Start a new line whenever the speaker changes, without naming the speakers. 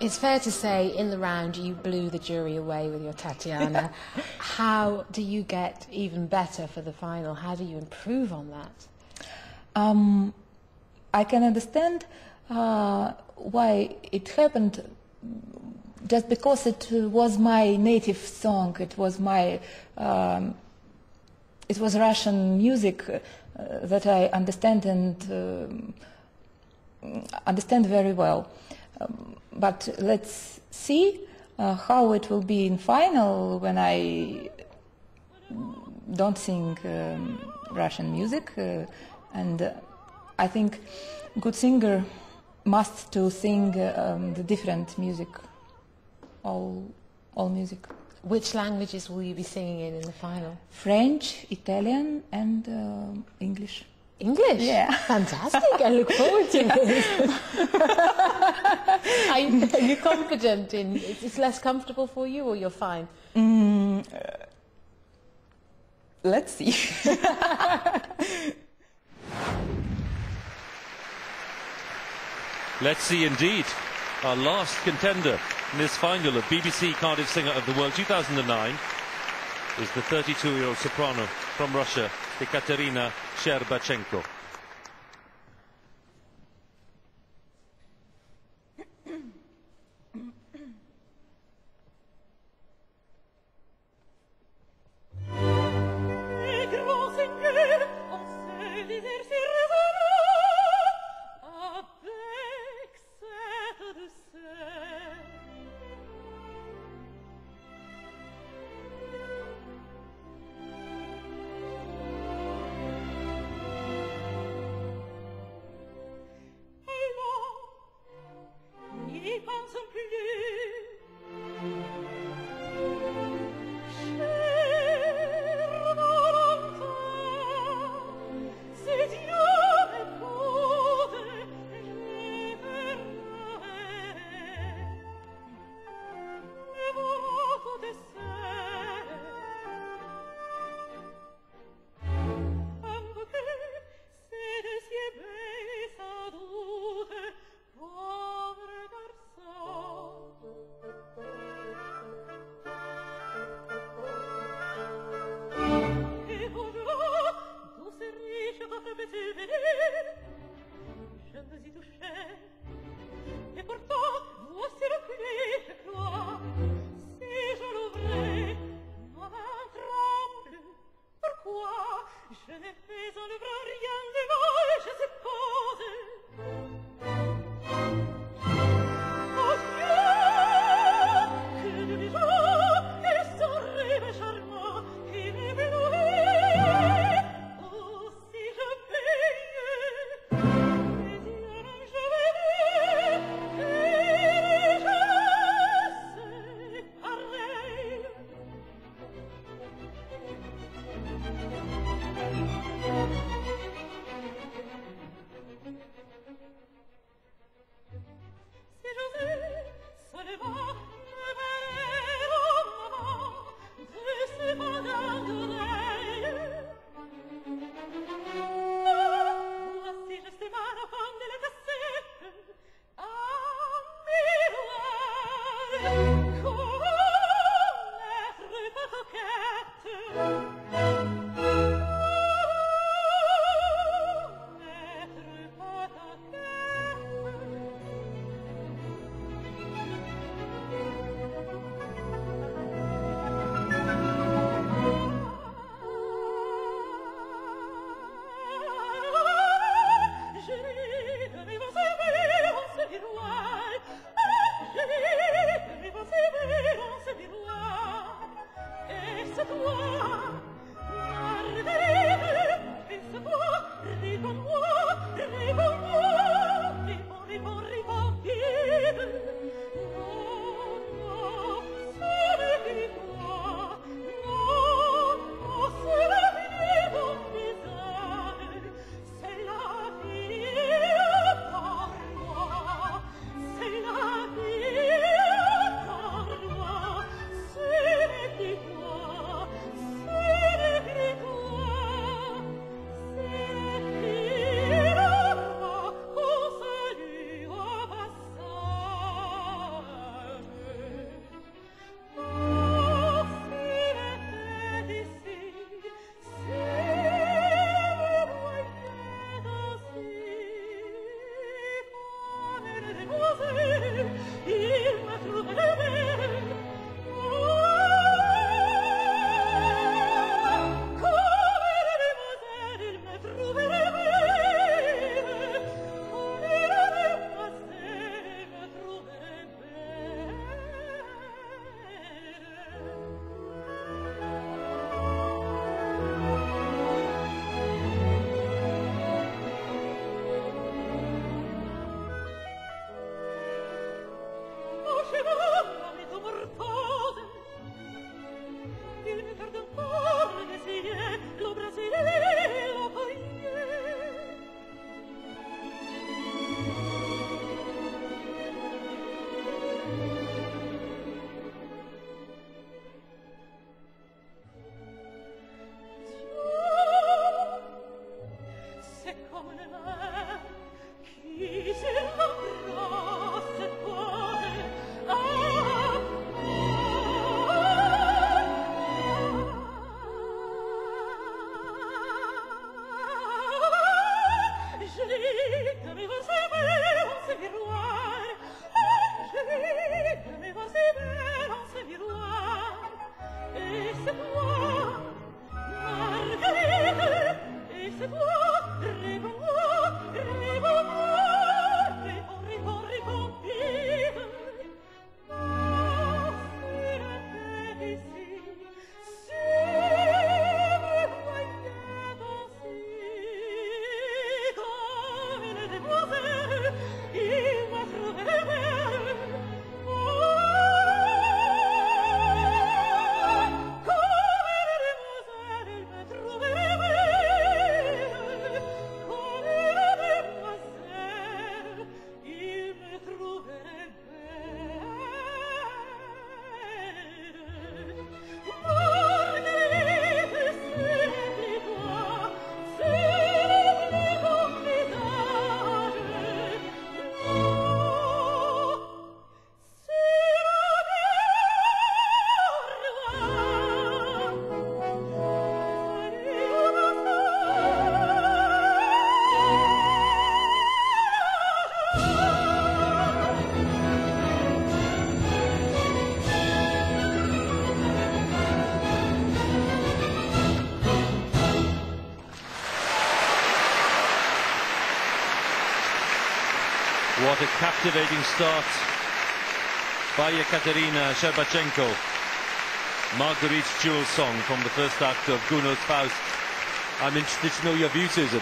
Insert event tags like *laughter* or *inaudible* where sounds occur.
It's fair to say in the round you blew the jury away with your Tatiana. *laughs* How do you get even better for the final? How do you improve on that?
Um, I can understand uh, why it happened just because it was my native song. It was my um, it was Russian music uh, that I understand and um, understand very well. Um, but let's see uh, how it will be in final when I don't sing um, Russian music, uh, and uh, I think good singer must to sing um, the different music, all all music.
Which languages will you be singing in in the final?
French, Italian, and uh, English.
English?
Yeah.
Fantastic. I look forward to *laughs* this. *laughs* *laughs* *laughs* are, you, are, *laughs* you, confident in it's less comfortable for you or you're fine?
Mm, uh, let's see.
let's see indeed. Our last contender in this final of BBC Cardiff Singer of the World 2009 is the 32-year-old soprano from Russia, Ekaterina Shcherbachenko. handsome creator.
What a captivating start by Ekaterina Shcherbachenko. Marguerite jewel song from the first act of Gounod's Faust. I'm interested to know your view, Susan.